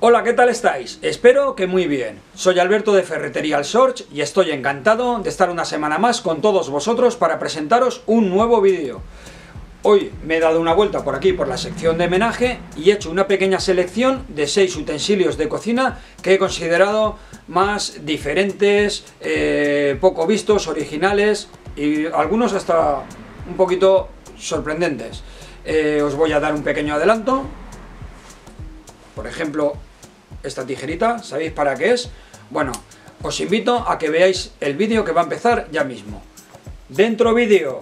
Hola, ¿qué tal estáis? Espero que muy bien. Soy Alberto de Ferretería Al Sorge y estoy encantado de estar una semana más con todos vosotros para presentaros un nuevo vídeo. Hoy me he dado una vuelta por aquí por la sección de menaje y he hecho una pequeña selección de 6 utensilios de cocina que he considerado más diferentes, eh, poco vistos, originales y algunos hasta un poquito sorprendentes. Eh, os voy a dar un pequeño adelanto. Por ejemplo, esta tijerita, ¿sabéis para qué es? Bueno, os invito a que veáis el vídeo que va a empezar ya mismo. Dentro vídeo.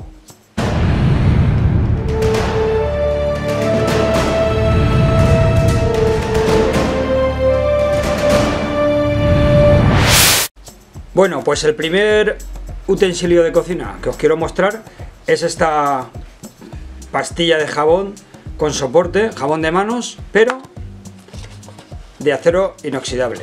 Bueno, pues el primer utensilio de cocina que os quiero mostrar es esta pastilla de jabón con soporte, jabón de manos, pero de acero inoxidable.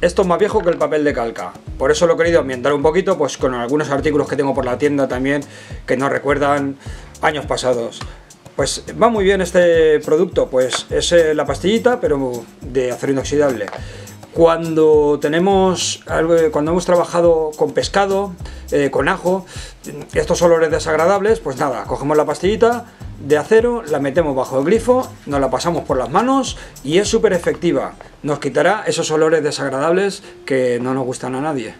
Esto es más viejo que el papel de calca, por eso lo he querido ambientar un poquito pues con algunos artículos que tengo por la tienda también que nos recuerdan años pasados. Pues va muy bien este producto, pues es eh, la pastillita pero de acero inoxidable. Cuando tenemos, cuando hemos trabajado con pescado, eh, con ajo, estos olores desagradables, pues nada, cogemos la pastillita, de acero, la metemos bajo el grifo, nos la pasamos por las manos y es súper efectiva. Nos quitará esos olores desagradables que no nos gustan a nadie.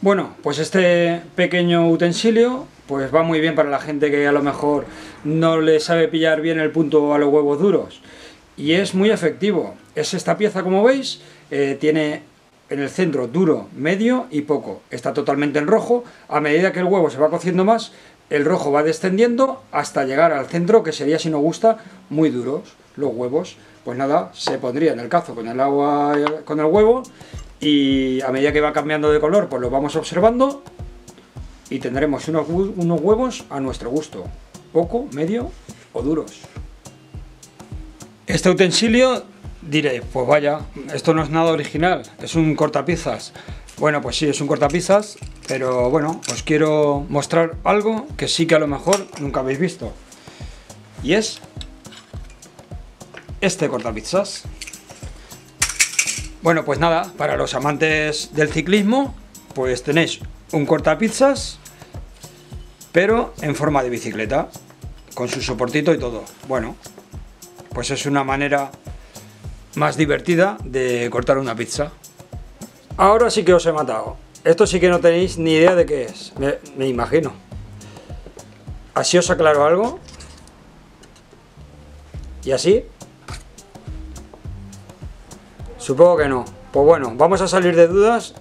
Bueno, pues este pequeño utensilio pues va muy bien para la gente que a lo mejor no le sabe pillar bien el punto a los huevos duros. Y es muy efectivo. Es esta pieza, como veis, eh, tiene en el centro duro, medio y poco. Está totalmente en rojo. A medida que el huevo se va cociendo más, el rojo va descendiendo hasta llegar al centro, que sería, si nos gusta, muy duros los huevos. Pues nada, se pondría en el cazo con el agua, con el huevo, y a medida que va cambiando de color, pues lo vamos observando, y tendremos unos, unos huevos a nuestro gusto, poco, medio o duros. Este utensilio diré, pues vaya, esto no es nada original, es un cortapizzas. Bueno, pues sí, es un cortapizzas, pero bueno, os quiero mostrar algo que sí que a lo mejor nunca habéis visto. Y es este cortapizzas. Bueno, pues nada, para los amantes del ciclismo, pues tenéis un cortapizzas, pero en forma de bicicleta, con su soportito y todo. Bueno, pues es una manera más divertida de cortar una pizza. Ahora sí que os he matado. Esto sí que no tenéis ni idea de qué es, me, imagino. ¿Así os aclaro algo? ¿Y así? Supongo que no. Pues bueno, vamos a salir de dudas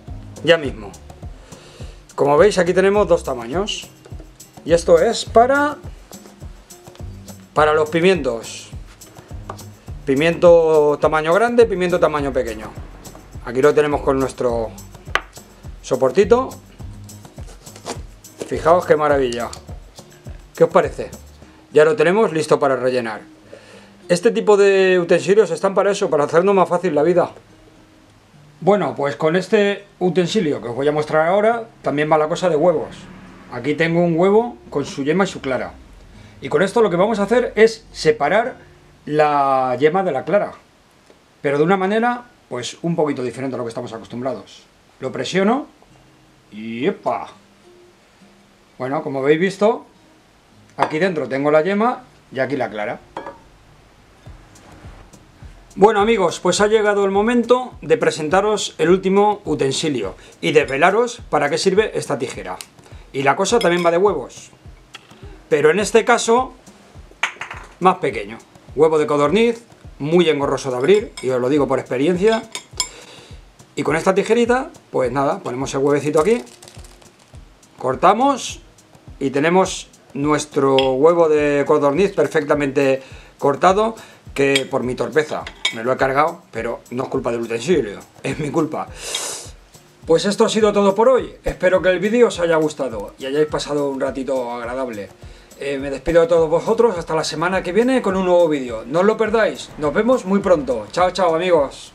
ya mismo. Como veis aquí tenemos dos tamaños. Y esto es para... Para los pimientos. Pimiento tamaño grande, pimiento tamaño pequeño. Aquí lo tenemos con nuestro soportito. Fijaos qué maravilla. ¿Qué os parece? Ya lo tenemos listo para rellenar. Este tipo de utensilios están para eso, para hacernos más fácil la vida. Bueno, pues con este utensilio que os voy a mostrar ahora, también va la cosa de huevos. Aquí tengo un huevo con su yema y su clara. Y con esto lo que vamos a hacer es separar la yema de la clara. Pero de una manera, pues un poquito diferente a lo que estamos acostumbrados. Lo presiono y ¡epa! Bueno, como habéis visto, aquí dentro tengo la yema y aquí la clara. Bueno amigos, pues ha llegado el momento de presentaros el último utensilio y desvelaros para qué sirve esta tijera. Y la cosa también va de huevos, pero en este caso más pequeño. Huevo de codorniz, muy engorroso de abrir, y os lo digo por experiencia, y con esta tijerita, pues nada, ponemos el huevecito aquí, cortamos y tenemos nuestro huevo de codorniz perfectamente cortado, que por mi torpeza me lo he cargado, pero no es culpa del utensilio, es mi culpa. Pues esto ha sido todo por hoy, espero que el vídeo os haya gustado y hayáis pasado un ratito agradable. Eh, me despido de todos vosotros hasta la semana que viene con un nuevo vídeo. No os lo perdáis, nos vemos muy pronto. Chao, chao amigos.